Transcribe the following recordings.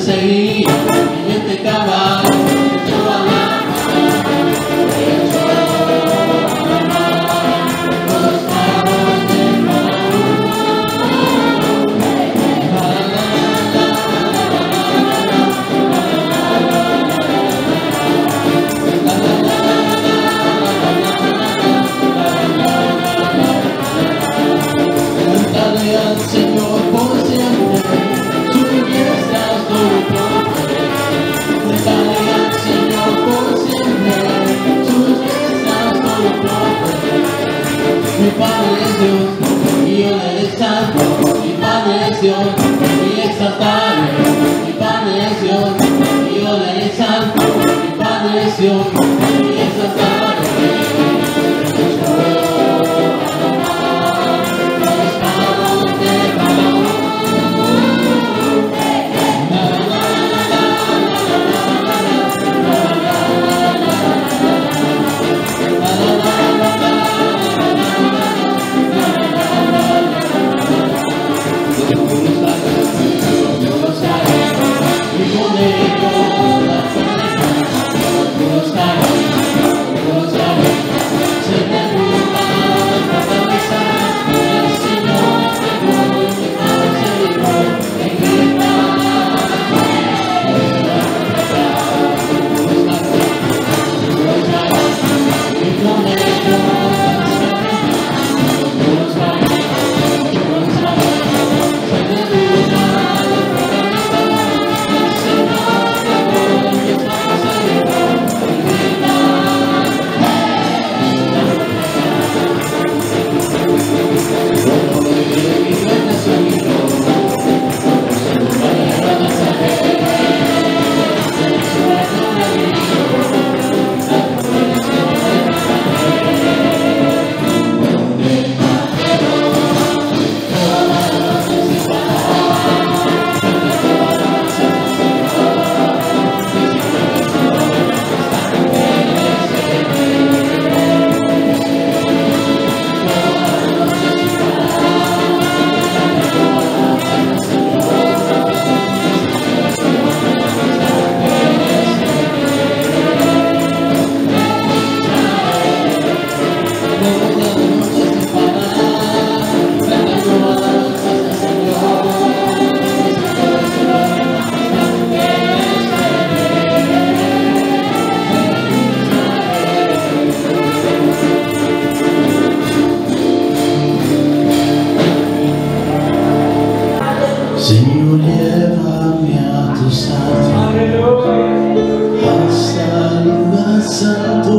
seguía, en este. Es Dios, y Él es santo, mi Padre es Dios, y exaltaré, mi Padre es Dios, y Él es santo, mi Padre es Dios, santo hasta el lugar santo,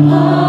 Oh.